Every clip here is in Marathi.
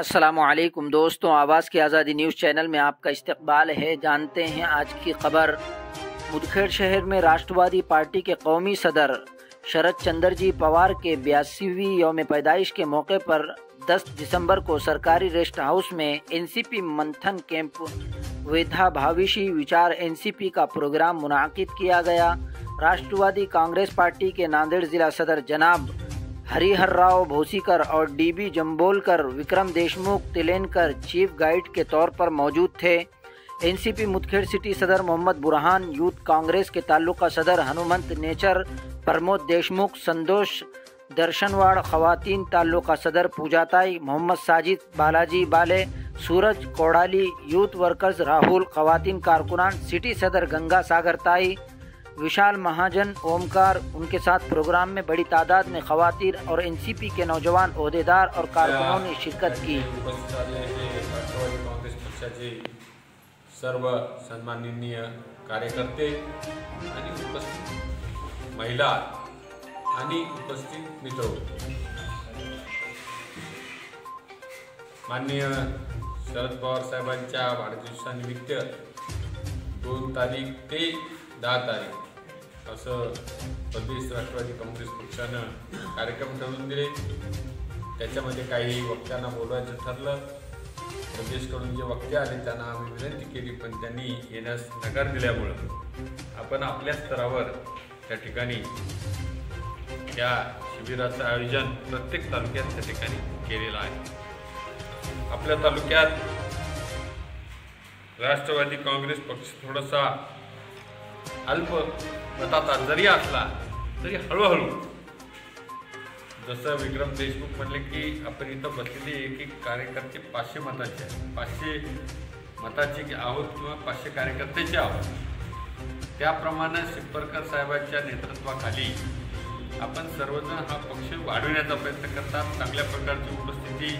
असलकुम दोस्तों, आवाज़ की आज़ादी न्यूज़ चैनल में आपका इस्तकबाल है। जानते हैं आज की खबर। मुदखेड़ शहर में राष्ट्रवादी पार्टी के कौमी सदर शरद चंद्र जी पवार के बयासीवीं योम पैदाइश के मौके पर 10 दिसंबर को सरकारी रेस्ट हाउस में एनसीपी मंथन कैंप वेधा भाविशी विचार एनसीपी का प्रोग्राम मुनद किया गया। राष्ट्रवादी कांग्रेस पार्टी के नांदेड़ जिला सदर जनाब हरिहर राव भोसीकर और DB Jambolkar, Vikram Deshmukh, Tilenkar, chief guide के तौर पर मौजूद थे। एनसीपी मुदखेड़ सिटी सदर मोहम्मद बुरहान, यूथ कांग्रेस के ताल्लुका सदर हनुमंत नेचर, प्रमोद देशमुख, संतोष दर्शनवाड़, खवातीन ताल्लुका सदर पूजाताई, मोहम्मद साजिद, बालाजी बाले, सूरज कोड़ाली, यूथ वर्कर्स राहुल, खवातीन कारकुनान, सिटी सदर गंगा सागर ताई विशाल महाजन, ओमकार, उनके साथ प्रोग्राम में बड़ी तादाद में खवतिन और एनसीपी के नौजवान अहदेदार और कारकुनों ने शिरकत की। सर्व सन्माननीय कार्यकर्ते उपस्थित महिला उपस्थित मित्र। माननीय शरद पवार साहेबांच्या वाढदिवसानिमित्त दोन तारीख ते दहा तारीख असं प्रदेश राष्ट्रवादी काँग्रेस पक्षानं कार्यक्रम ठरवून दिले. त्याच्यामध्ये काही वक्त्यांना बोलवायचं ठरलं. प्रदेशकडून जे वक्ते आले त्यांना आम्ही विनंती केली पण त्यांनी येण्यास नकार दिल्यामुळं आपण आपल्या स्तरावर त्या ठिकाणी या शिबिराचं आयोजन प्रत्येक तालुक्यात त्या ठिकाणी केलेलं आहे. आपल्या तालुक्यात राष्ट्रवादी काँग्रेस पक्ष थोडासा अल्प मताचा जरी असला तरी हळूहळू. जसं विक्रम देशमुख म्हणले की आपण इथं बसलेले एक एक कार्यकर्ते पाचशे मताचे आहेत. पाचशे मताचे आहोत किंवा पाचशे कार्यकर्त्याचे आहोत. त्याप्रमाणे शिपरकर साहेबांच्या नेतृत्वाखाली आपण सर्वजण हा पक्ष वाढविण्याचा प्रयत्न करतात. चांगल्या प्रकारची उपस्थिती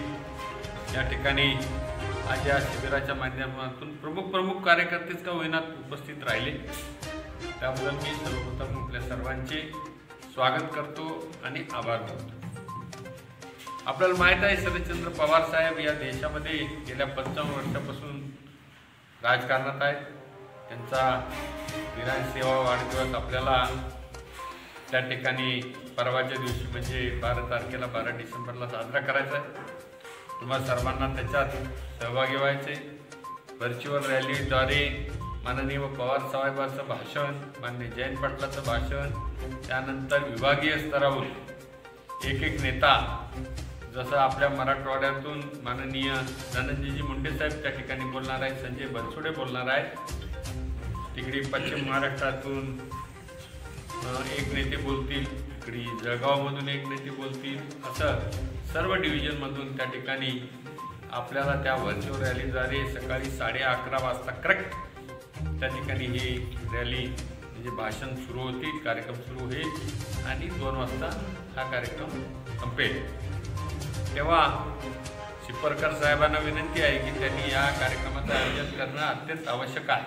या ठिकाणी आज या शिबिराच्या माध्यमातून प्रमुख प्रमुख कार्यकर्तेच का होईनात उपस्थित राहिले? त्याबद्दल मी सर्वप्रथम आपल्या सर्वांचे स्वागत करतो आणि आभार मानतो. आपल्याला माहीत आहे शरदचंद्र पवार साहेब या देशामध्ये गेल्या पंचावन्न वर्षापासून राजकारणात आहेत. त्यांचा विधान सेवा वाढदिवस आपल्याला त्या ठिकाणी परवाच्या दिवशी म्हणजे बारा तारखेला बारा डिसेंबरला साजरा करायचा आहे. तुम्हाला सर्वांना त्याच्यात सहभागी व्हायचे व्हर्च्युअल रॅलीद्वारे माननीय पवार साहेबांचं भाषण माननीय जयंत पाटलाचं भाषण त्यानंतर विभागीय स्तरावर एक एक नेता जसं आपल्या मराठवाड्यातून माननीय धनंजयजी मुंडे साहेब त्या ठिकाणी बोलणार आहेत संजय बनसोडे बोलणार आहेत. तिकडे पश्चिम महाराष्ट्रातून एक नेते बोलतील इकडे जळगावमधून एक नेते बोलतील असं सर्व डिव्हिजनमधून त्या ठिकाणी आपल्याला त्या व्हर्च्युअल रॅलीद्वारे सकाळी साडे अकरा वाजता करेक्ट त्या ठिकाणी ही रॅली म्हणजे भाषण सुरू होतील कार्यक्रम सुरू होईल आणि दोन वाजता हा कार्यक्रम संपेल. तेव्हा शिपरकर साहेबांना विनंती आहे की त्यांनी या कार्यक्रमाचं आयोजन करणं अत्यंत आवश्यक आहे.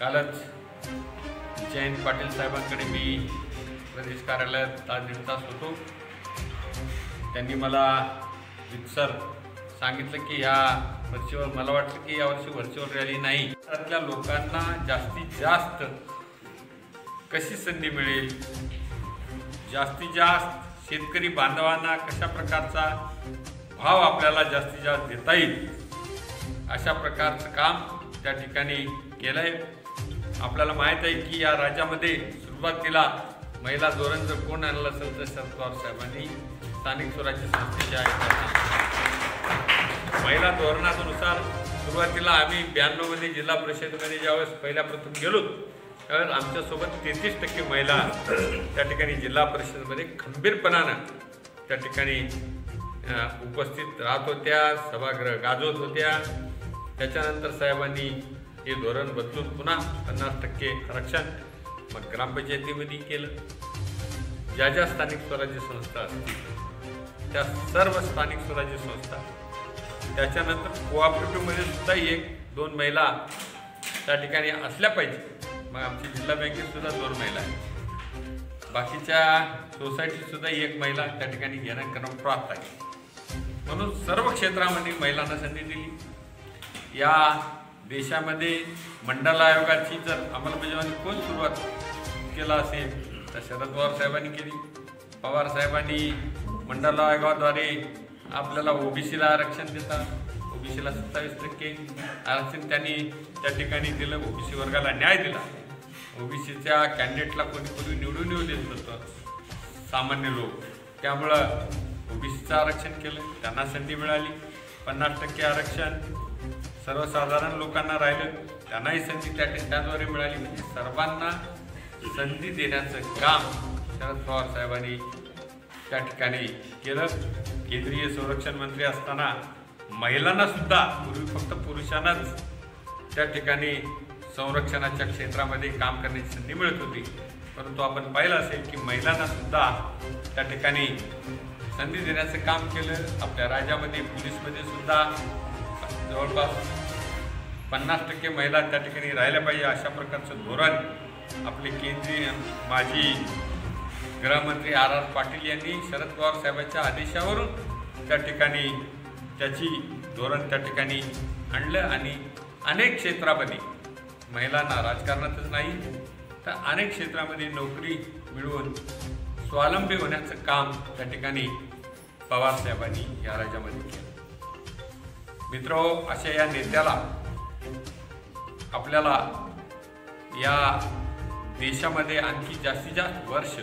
कालच जयंत पाटील साहेबांकडे मी प्रदेश कार्यालयात तास दीड तास होतो. त्यांनी मला रितसर सांगितलं की ह्या व्हर्च्युअल मला वाटतं की यावर्षी व्हर्च्युअल रॅली नाही. त्यातल्या लोकांना जास्तीत जास्त कशी संधी मिळेल? जास्तीत जास्त शेतकरी बांधवांना कशा प्रकारचा भाव आपल्याला जास्तीत जास्त देता येईल? अशा प्रकारचं काम त्या ठिकाणी केलं आहे आपल्याला माहीत आहे की या राज्यामध्ये सुरुवातीला महिला धोरण जर कोण आणलं असेल तर शरद पवार साहेबांनी स्थानिक स्वराज्य संस्थेचे पहिला महिला धोरणानुसार सुरुवातीला आम्ही ब्याण्णवमध्ये जिल्हा परिषदेमध्ये ज्यावेळेस पहिल्या प्रथम गेलो त्यावेळेस आमच्यासोबत तेहतीस टक्के महिला त्या ठिकाणी जिल्हा परिषदेमध्ये खंबीरपणानं त्या ठिकाणी उपस्थित राहत होत्या सभागृह गाजवत होत्या. त्याच्यानंतर साहेबांनी हे धोरण बदलून पुन्हा पन्नास टक्के आरक्षण मग ग्रामपंचायतीमध्ये केलं. ज्या ज्या स्थानिक स्वराज्य संस्था असतील त्या सर्व स्थानिक स्वराज्य संस्था त्याच्यानंतर कोऑपरेटिव्हमध्ये सुद्धा एक दोन महिला त्या ठिकाणी असल्या पाहिजे. मग आमची जिल्हा बँकेत सुद्धा दोन महिला आहे बाकीच्या सोसायटीतसुद्धा एक महिला त्या ठिकाणी घेणं करणं प्राप्त आहे. म्हणून सर्व क्षेत्रामध्ये महिलांना संधी दिली. या देशामध्ये मंडल आयोगाची जर अंमलबजावणी कोण सुरुवात केला असेल तर शरद पवार साहेबांनी केली. पवार साहेबांनी मंडल आयोगाद्वारे आपल्याला ओबीसीला आरक्षण देतात. ओबीसीला सत्तावीस टक्के आरक्षण त्यांनी त्या ठिकाणी दिलं. ओबीसी वर्गाला न्याय दिला. ओबीसीच्या कॅन्डिडेटला कोणी कोणी निवडून येऊ देत नव्हतं. सामान्य लोक. त्यामुळं ओबीसीचं आरक्षण केलं. त्यांना संधी मिळाली. पन्नास टक्के आरक्षण. सर्वसाधारण लोकांना राहिलं. त्यांनाही संधी त्या त्याद्वारे मिळाली. म्हणजे सर्वांना संधी देण्याचं काम शरद पवार साहेबांनी त्या ठिकाणी केलं. केंद्रीय संरक्षण मंत्री असताना महिलांना सुद्धा पूर्वी फक्त पुरुषांनाच त्या ठिकाणी संरक्षणाच्या क्षेत्रामध्ये काम करण्याची संधी मिळत होती. परंतु आपण पाहिलं असेल की महिलांना सुद्धा त्या ठिकाणी संधी देण्याचं काम केलं. आपल्या राज्यामध्ये पोलीसमध्ये सुद्धा जवळपास पन्नास टक्के महिला त्या ठिकाणी राहिल्या पाहिजे अशा प्रकारचं धोरण आपले केंद्रीय माजी गृहमंत्री आर आर पाटील यांनी शरद पवार साहेबांच्या आदेशावरून त्या ठिकाणी त्याची धोरण त्या ठिकाणी आणलं आणि अनेक क्षेत्रामध्ये महिलांना राजकारणातच नाही तर अनेक क्षेत्रामध्ये नोकरी मिळवून स्वावलंबी होण्याचं काम त्या ठिकाणी पवार साहेबांनी या राज्यामध्ये केलं. मित्र अशा या नेत्याला आपल्याला या देशामध्ये आणखी जास्तीत जास्त वर्ष